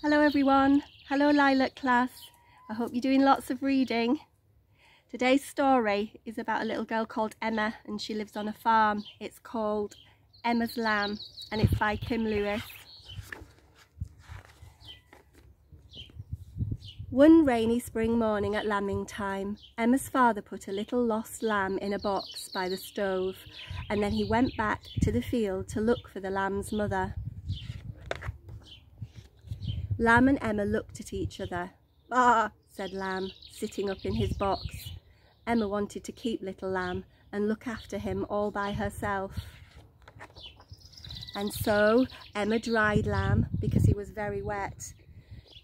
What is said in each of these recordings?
Hello everyone. Hello Lilac class. I hope you're doing lots of reading. Today's story is about a little girl called Emma and she lives on a farm. It's called Emma's Lamb and it's by Kim Lewis. One rainy spring morning at lambing time, Emma's father put a little lost lamb in a box by the stove and then he went back to the field to look for the lamb's mother. Lamb and Emma looked at each other. Ah, said Lamb, sitting up in his box. Emma wanted to keep little Lamb and look after him all by herself. And so Emma dried Lamb because he was very wet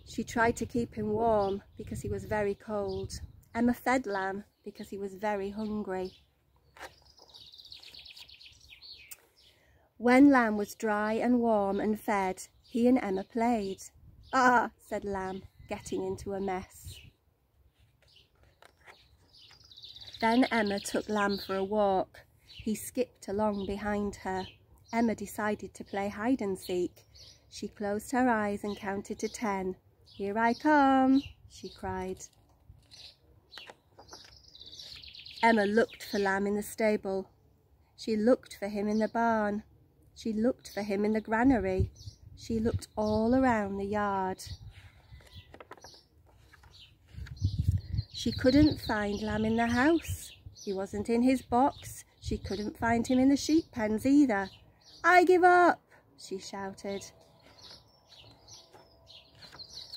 she tried to keep him warm because he was very cold. Emma fed Lamb because he was very hungry. When Lamb was dry and warm and fed, he and Emma played. Ah, said Lamb, getting into a mess. Then Emma took Lamb for a walk. He skipped along behind her. Emma decided to play hide and seek. She closed her eyes and counted to ten. Here I come, she cried. Emma looked for Lamb in the stable. She looked for him in the barn. She looked for him in the granary. She looked all around the yard. She couldn't find Lamb in the house. He wasn't in his box. She couldn't find him in the sheep pens either. I give up, she shouted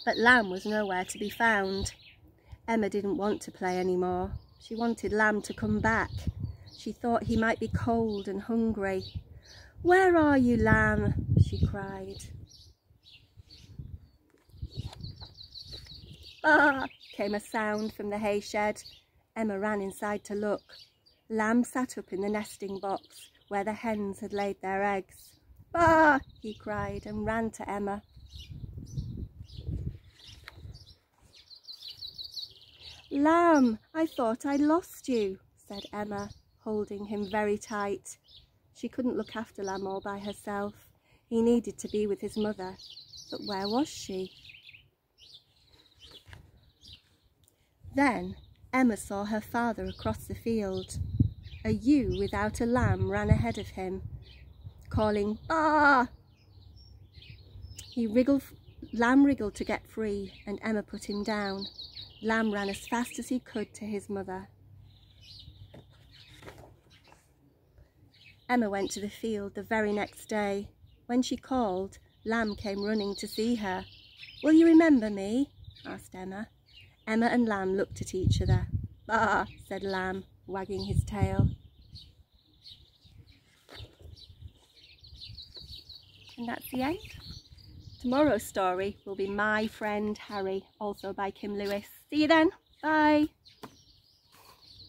but Lamb was nowhere to be found. Emma didn't want to play any more. She wanted Lamb to come back. She thought he might be cold and hungry. Where are you, Lamb? She cried. Ah! came a sound from the hay shed. Emma ran inside to look. Lamb sat up in the nesting box where the hens had laid their eggs. Bah! he cried and ran to Emma. Lamb, I thought I'd lost you, said Emma, holding him very tight. She couldn't look after Lamb all by herself. He needed to be with his mother. But where was she? Then Emma saw her father across the field. A ewe without a lamb ran ahead of him, calling, "Ah!" He wriggled, Lamb wriggled to get free and Emma put him down. Lamb ran as fast as he could to his mother. Emma went to the field the very next day. When she called, Lamb came running to see her. Will you remember me? asked Emma. Emma and Lamb looked at each other. Ah, said Lamb, wagging his tail. And that's the end. Tomorrow's story will be My Friend Harry, also by Kim Lewis. See you then. Bye.